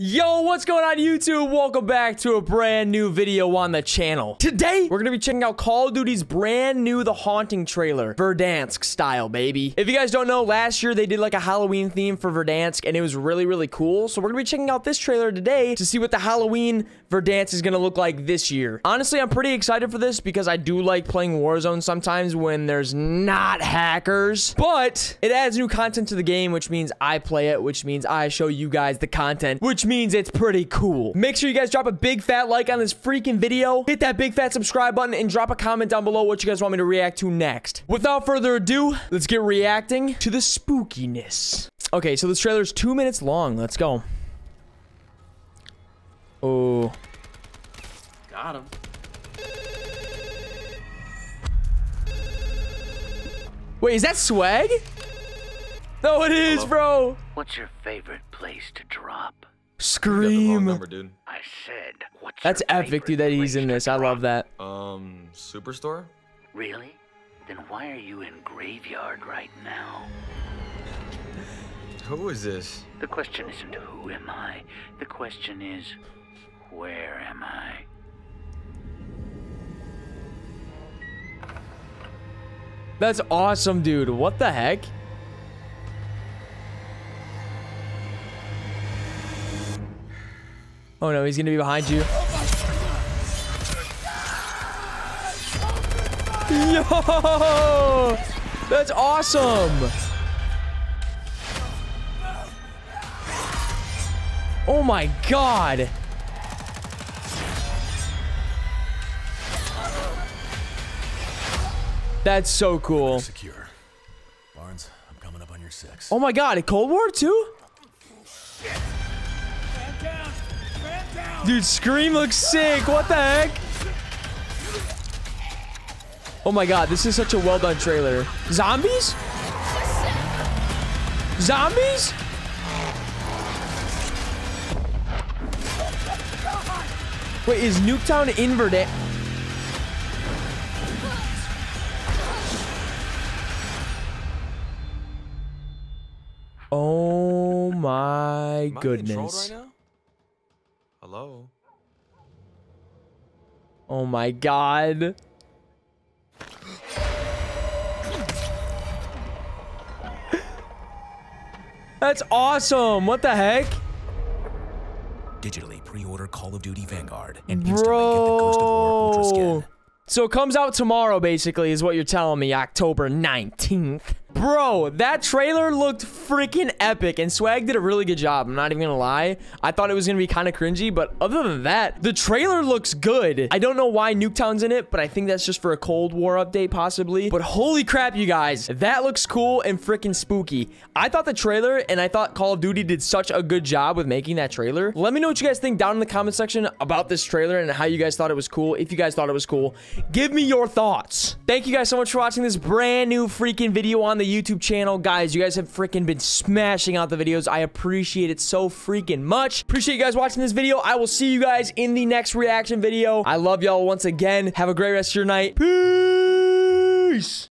Yo, what's going on YouTube? Welcome back to a brand new video on the channel. Today, we're gonna be checking out Call of Duty's brand new The Haunting trailer. Verdansk style, baby. If you guys don't know, last year they did like a Halloween theme for Verdansk and it was really, really cool. So we're gonna be checking out this trailer today to see what the Halloween Verdansk is gonna look like this year. Honestly, I'm pretty excited for this because I do like playing Warzone sometimes when there's not hackers. But it adds new content to the game, which means I play it, which means I show you guys the content, which means it's pretty cool. Make sure you guys drop a big fat like on this freaking video. Hit that big fat subscribe button and drop a comment down below what you guys want me to react to next. Without further ado, let's get reacting to the spookiness. Okay, so this trailer is two minutes long. Let's go. Oh. Got him. Wait, is that Swagg? No, it is, Hello? bro. What's your favorite place to drop? You got the wrong Scream. number, dude. I said, what's That's epic, dude, that he's in this. I love that. Um, Superstore? Really? Then why are you in graveyard right now? Who is this? The question isn't who am I. The question is, where am I? That's awesome, dude. What the heck? Oh no, he's gonna be behind you. Yo! That's awesome! Oh my god! That's so cool. Secure. Barnes, I'm coming up on your six. Oh my god, a Cold War too? Dude, Scream looks sick. What the heck? Oh my god, this is such a well done trailer. Zombies? Zombies? Wait, is Nuketown in Verdan? Oh my Am I being trolled goodness. Right now? Hello? Oh my god. That's awesome. What the heck? Digitally pre-order Call of Duty Vanguard and instantly get the Ghost of War Ultra Bro. Skin. So it comes out tomorrow, basically, is what you're telling me, October 19th. Bro, that trailer looked freaking epic, and Swagg did a really good job. I'm not even gonna lie. I thought it was gonna be kind of cringy, but other than that, the trailer looks good. I don't know why Nuketown's in it, but I think that's just for a Cold War update, possibly. But holy crap, you guys, that looks cool and freaking spooky. I thought the trailer and I thought Call of Duty did such a good job with making that trailer. Let me know what you guys think down in the comment section about this trailer and how you guys thought it was cool. If you guys thought it was cool, give me your thoughts. Thank you guys so much for watching this brand new freaking video on the YouTube channel. Guys, you guys have freaking been smashing out the videos. I appreciate it so freaking much. Appreciate you guys watching this video. I will see you guys in the next reaction video. I love y'all once again. Have a great rest of your night. Peace.